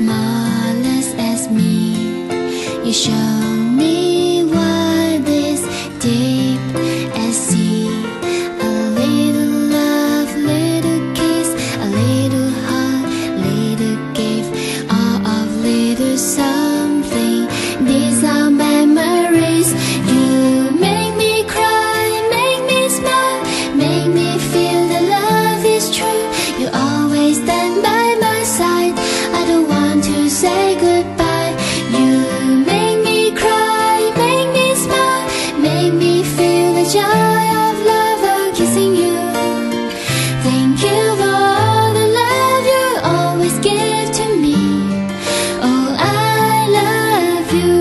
Smallest as me. You show me. joy of lover kissing you. Thank you for all the love you always give to me. Oh, I love you.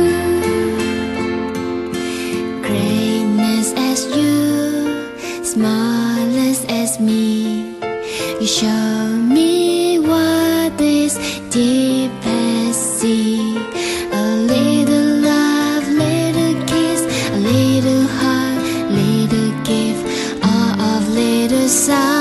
Greatness as you, smallest as me. You show me side.